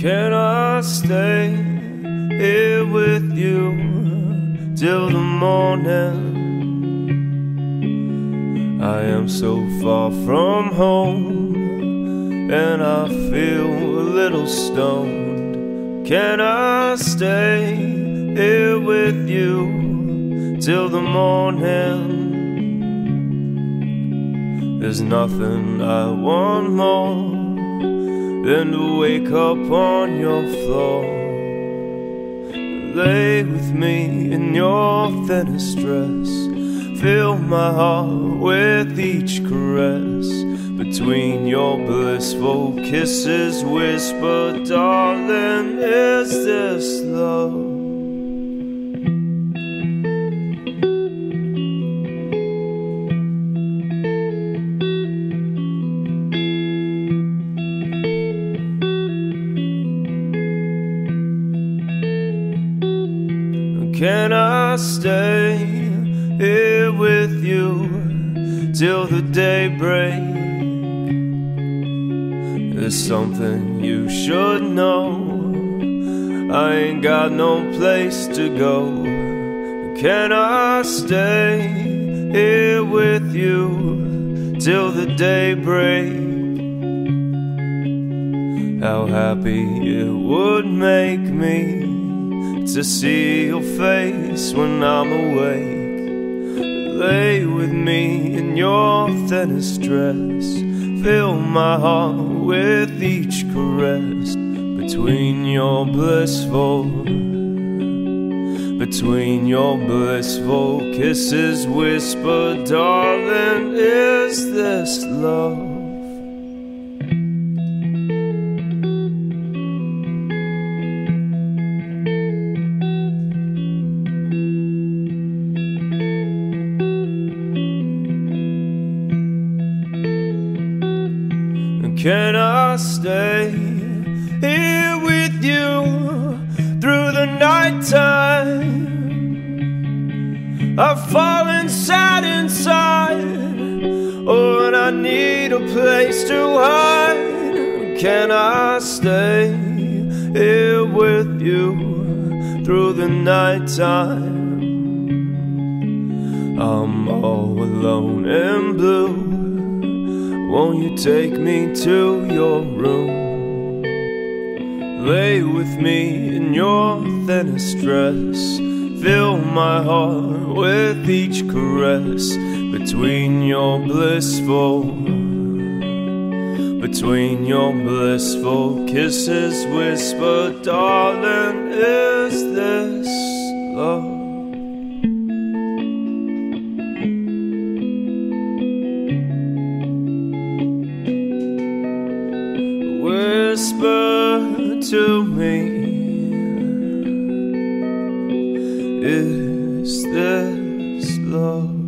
Can I stay here with you till the morning? I am so far from home and I feel a little stoned. Can I stay here with you till the morning? There's nothing I want more than to wake up on your floor. Lay with me in your thinnest dress. Fill my heart with each caress. Between your blissful kisses, whisper, darling, is this love? Can I stay here with you till the day break? There's something you should know. I ain't got no place to go. Can I stay here with you till the day break? How happy it would make me to see your face when I'm awake. Lay with me in your thinnest dress. Fill my heart with each caress. Between your blissful, between your blissful kisses, whisper, darling, is this love? Can I stay here with you through the night time? I've fallen sad inside, oh, and I need a place to hide. Can I stay here with you through the night time? I'm all alone and blue. Won't you take me to your room? Lay with me in your thinnest dress. Fill my heart with each caress. Between your blissful, between your blissful kisses, whisper, darling, to me is this love?